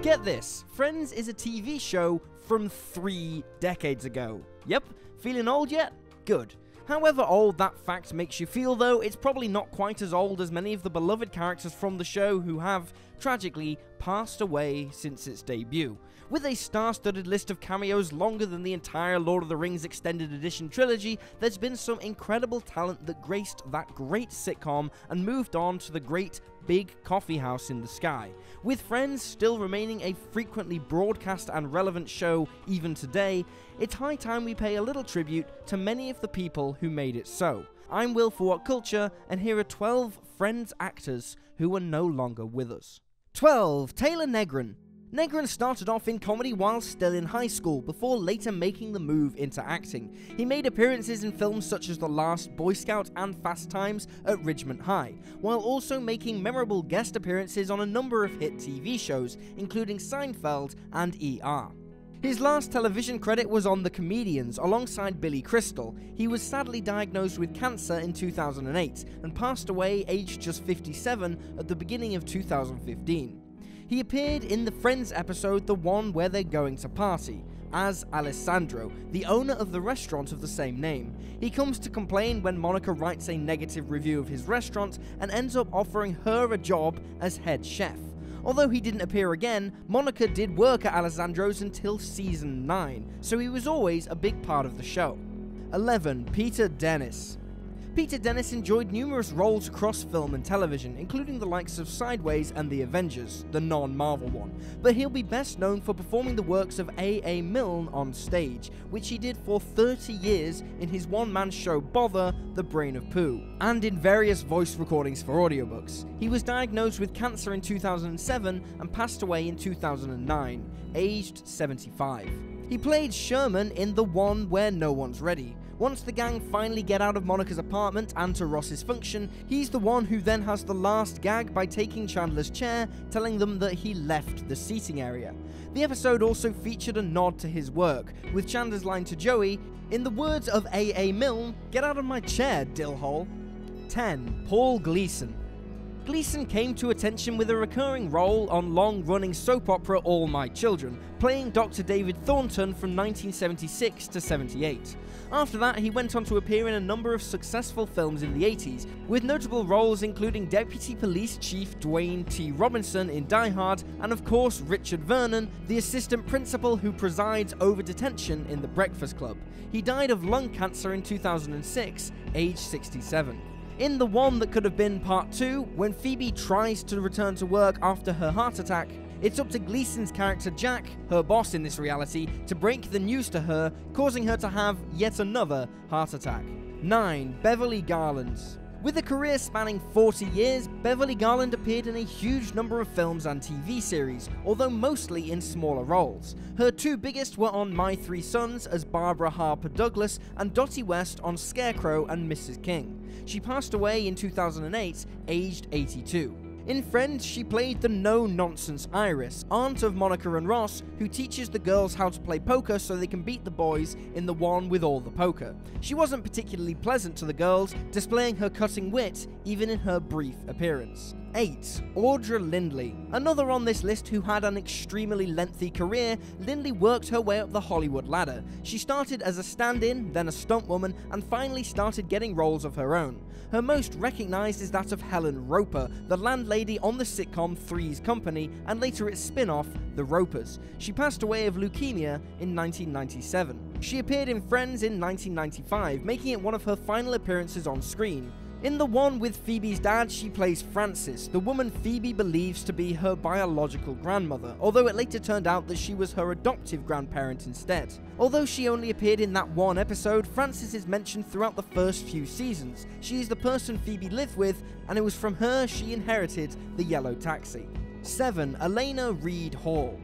Get this Friends is a TV show from three decades ago. Yep, feeling old yet? Good. However old that fact makes you feel, though, it's probably not quite as old as many of the beloved characters from the show who have, tragically, passed away since its debut. With a star studded list of cameos longer than the entire Lord of the Rings Extended Edition trilogy, there's been some incredible talent that graced that great sitcom and moved on to the great big coffee house in the sky. With Friends still remaining a frequently broadcast and relevant show even today, it's high time we pay a little tribute to many of the people who made it so. I'm Will for WhatCulture, and here are 12 Friends actors who are no longer with us. 12. Taylor Negron. Negron started off in comedy while still in high school, before later making the move into acting. He made appearances in films such as The Last Boy Scout and Fast Times at Ridgemont High, while also making memorable guest appearances on a number of hit TV shows, including Seinfeld and ER. His last television credit was on The Comedians alongside Billy Crystal. He was sadly diagnosed with cancer in 2008 and passed away aged just 57 at the beginning of 2015. He appeared in the Friends episode The One Where They're Going to Party, as Alessandro, the owner of the restaurant of the same name. He comes to complain when Monica writes a negative review of his restaurant and ends up offering her a job as head chef. Although he didn't appear again, Monica did work at Alessandro's until season 9, so he was always a big part of the show. 11. Peter Dennis. Peter Dennis enjoyed numerous roles across film and television, including the likes of Sideways and The Avengers, the non Marvel one, but he'll be best known for performing the works of A.A. Milne on stage, which he did for 30 years in his one man show Bother, The Brain of Pooh, and in various voice recordings for audiobooks. He was diagnosed with cancer in 2007 and passed away in 2009, aged 75. He played Sherman in The One Where No One's Ready, once the gang finally get out of Monica's apartment and to Ross's function, he's the one who then has the last gag by taking Chandler's chair, telling them that he left the seating area. The episode also featured a nod to his work, with Chandler's line to Joey, in the words of A.A. Milne, get out of my chair, dillhole. 10. Paul Gleason. Gleason came to attention with a recurring role on long running soap opera All My Children, playing Dr. David Thornton from 1976 to 78. After that, he went on to appear in a number of successful films in the 80s, with notable roles including Deputy Police Chief Dwayne T. Robinson in Die Hard, and of course Richard Vernon, the assistant principal who presides over detention in The Breakfast Club. He died of lung cancer in 2006, age 67. In the one that could have been part 2, when Phoebe tries to return to work after her heart attack, it's up to Gleason's character Jack, her boss in this reality, to break the news to her, causing her to have yet another heart attack. 9. Beverly Garlands. With a career spanning 40 years, Beverly Garland appeared in a huge number of films and TV series, although mostly in smaller roles. Her two biggest were on My Three Sons as Barbara Harper Douglas and Dottie West on Scarecrow and Mrs. King. She passed away in 2008, aged 82. In Friends, she played the no nonsense Iris, aunt of Monica and Ross, who teaches the girls how to play poker so they can beat the boys in the one with all the poker. She wasn't particularly pleasant to the girls, displaying her cutting wit even in her brief appearance. 8. Audra Lindley. Another on this list who had an extremely lengthy career, Lindley worked her way up the Hollywood ladder. She started as a stand in, then a stunt woman, and finally started getting roles of her own. Her most recognised is that of Helen Roper, the landlady on the sitcom Three's Company, and later its spin off, The Ropers. She passed away of leukemia in 1997. She appeared in Friends in 1995, making it one of her final appearances on screen. In the one with Phoebe's dad, she plays Frances, the woman Phoebe believes to be her biological grandmother, although it later turned out that she was her adoptive grandparent instead. Although she only appeared in that one episode, Frances is mentioned throughout the first few seasons. She is the person Phoebe lived with, and it was from her she inherited the yellow taxi. 7. Alaina Reed Hall.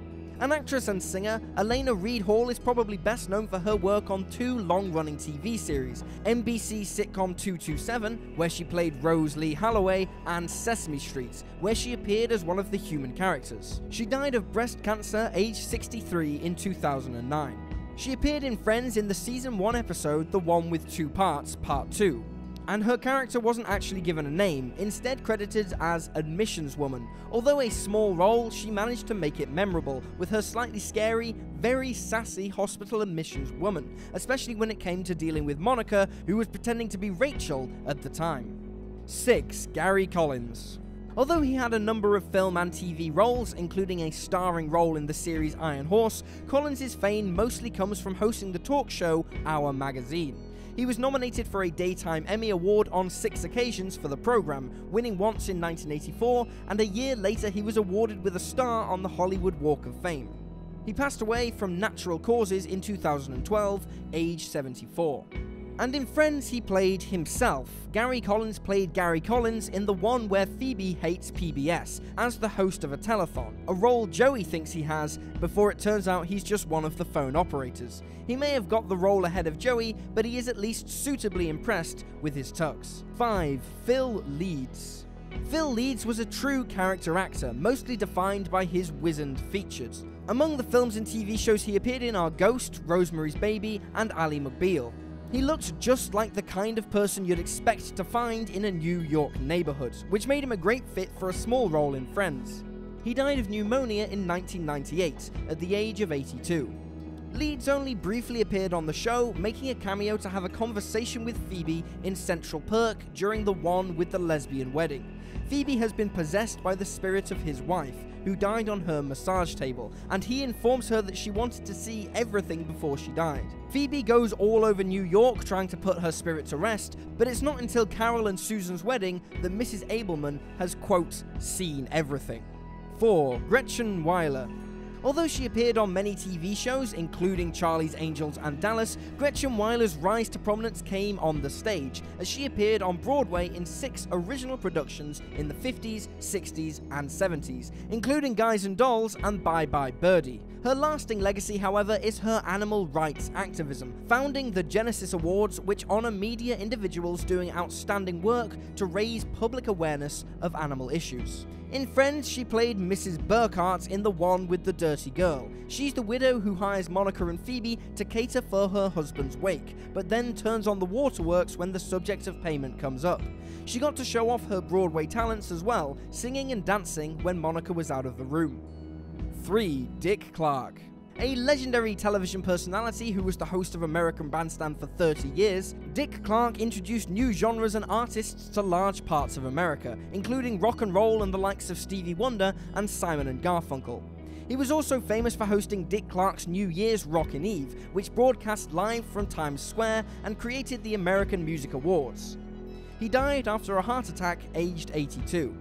An actress and singer, Alaina Reed Hall is probably best known for her work on two long running TV series NBC sitcom 227, where she played Rose Lee Holloway, and Sesame Street, where she appeared as one of the human characters. She died of breast cancer aged 63 in 2009. She appeared in Friends in the season 1 episode The One with Two Parts, Part 2. And her character wasn't actually given a name, instead credited as Admissions Woman. Although a small role, she managed to make it memorable, with her slightly scary, very sassy hospital admissions woman, especially when it came to dealing with Monica, who was pretending to be Rachel at the time. 6. Gary Collins Although he had a number of film and TV roles, including a starring role in the series Iron Horse, Collins' fame mostly comes from hosting the talk show Hour Magazine. He was nominated for a Daytime Emmy Award on six occasions for the program, winning once in 1984, and a year later he was awarded with a star on the Hollywood Walk of Fame. He passed away from natural causes in 2012, age 74. And in Friends, he played himself. Gary Collins played Gary Collins in the one where Phoebe hates PBS, as the host of a telethon, a role Joey thinks he has before it turns out he's just one of the phone operators. He may have got the role ahead of Joey, but he is at least suitably impressed with his tux. 5. Phil Leeds. Phil Leeds was a true character actor, mostly defined by his wizened features. Among the films and TV shows he appeared in are Ghost, Rosemary's Baby, and Ally McBeal. He looked just like the kind of person you'd expect to find in a New York neighborhood, which made him a great fit for a small role in Friends. He died of pneumonia in 1998 at the age of 82. Leeds only briefly appeared on the show, making a cameo to have a conversation with Phoebe in Central Perk during the one with the lesbian wedding. Phoebe has been possessed by the spirit of his wife, who died on her massage table, and he informs her that she wanted to see everything before she died. Phoebe goes all over New York trying to put her spirit to rest, but it's not until Carol and Susan's wedding that Mrs. Adelman has, quote, seen everything. 4. Gretchen Wyler Although she appeared on many TV shows, including Charlie's Angels and Dallas, Gretchen Wyler's rise to prominence came on the stage, as she appeared on Broadway in six original productions in the 50s, 60s, and 70s, including Guys and Dolls and Bye Bye Birdie. Her lasting legacy, however, is her animal rights activism, founding the Genesis Awards, which honour media individuals doing outstanding work to raise public awareness of animal issues. In Friends, she played Mrs. Burkhart in the one with the dirty girl. She's the widow who hires Monica and Phoebe to cater for her husband's wake, but then turns on the waterworks when the subject of payment comes up. She got to show off her Broadway talents as well, singing and dancing when Monica was out of the room. 3. Dick Clark a legendary television personality who was the host of American Bandstand for 30 years, Dick Clark introduced new genres and artists to large parts of America, including rock and roll and the likes of Stevie Wonder and Simon and Garfunkel. He was also famous for hosting Dick Clark's New Year's Rockin' Eve, which broadcast live from Times Square and created the American Music Awards. He died after a heart attack aged 82.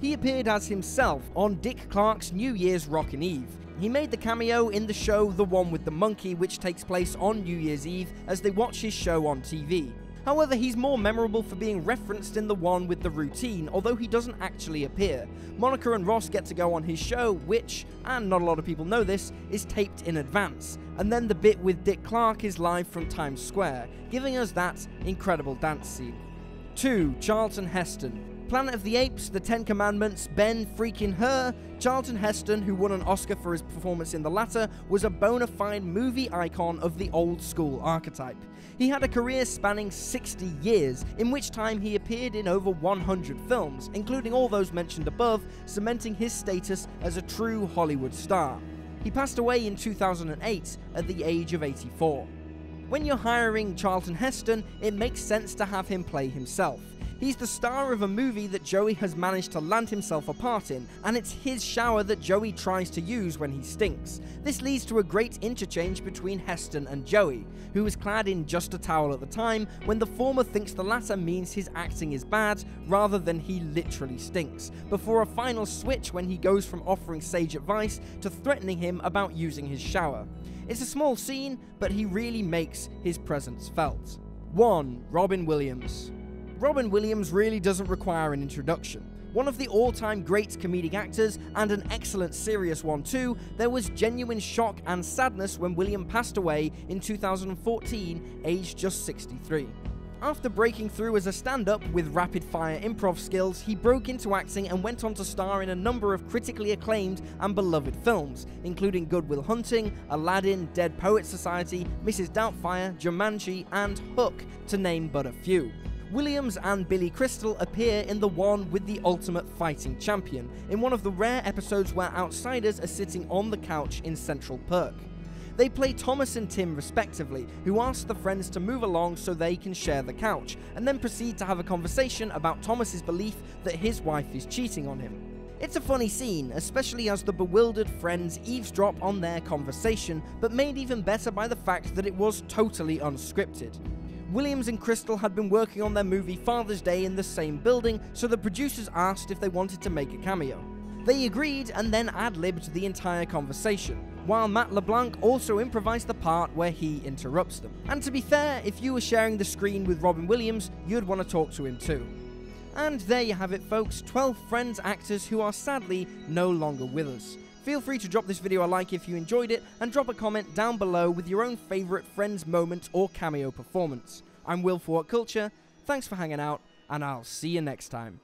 He appeared as himself on Dick Clark's New Year's Rockin' Eve, he made the cameo in the show The One with the Monkey, which takes place on New Year's Eve as they watch his show on TV. However, he's more memorable for being referenced in the one with the routine, although he doesn't actually appear. Monica and Ross get to go on his show, which, and not a lot of people know this, is taped in advance. And then the bit with Dick Clark is live from Times Square, giving us that incredible dance scene. 2. Charlton Heston. Planet of the Apes, The Ten Commandments, Ben freaking Hur, Charlton Heston, who won an Oscar for his performance in the latter, was a bona fide movie icon of the old school archetype. He had a career spanning 60 years, in which time he appeared in over 100 films, including all those mentioned above, cementing his status as a true Hollywood star. He passed away in 2008 at the age of 84. When you're hiring Charlton Heston, it makes sense to have him play himself. He's the star of a movie that Joey has managed to land himself a part in, and it's his shower that Joey tries to use when he stinks. This leads to a great interchange between Heston and Joey, who is clad in just a towel at the time, when the former thinks the latter means his acting is bad, rather than he literally stinks, before a final switch when he goes from offering sage advice to threatening him about using his shower. It's a small scene, but he really makes his presence felt. 1. Robin Williams Robin Williams really doesn't require an introduction. One of the all time great comedic actors, and an excellent serious one too, there was genuine shock and sadness when William passed away in 2014, aged just 63. After breaking through as a stand up with rapid fire improv skills, he broke into acting and went on to star in a number of critically acclaimed and beloved films, including Good Will Hunting, Aladdin, Dead Poet Society, Mrs. Doubtfire, Jumanji, and Hook, to name but a few. Williams and Billy Crystal appear in the one with the Ultimate Fighting Champion, in one of the rare episodes where outsiders are sitting on the couch in Central Perk. They play Thomas and Tim respectively, who ask the friends to move along so they can share the couch, and then proceed to have a conversation about Thomas's belief that his wife is cheating on him. It's a funny scene, especially as the bewildered friends eavesdrop on their conversation, but made even better by the fact that it was totally unscripted. Williams and Crystal had been working on their movie Father's Day in the same building, so the producers asked if they wanted to make a cameo. They agreed and then ad libbed the entire conversation, while Matt LeBlanc also improvised the part where he interrupts them. And to be fair, if you were sharing the screen with Robin Williams, you'd want to talk to him too. And there you have it, folks 12 Friends actors who are sadly no longer with us. Feel free to drop this video a like if you enjoyed it, and drop a comment down below with your own favourite Friends moment or cameo performance. I'm Will for WhatCulture, thanks for hanging out, and I'll see you next time.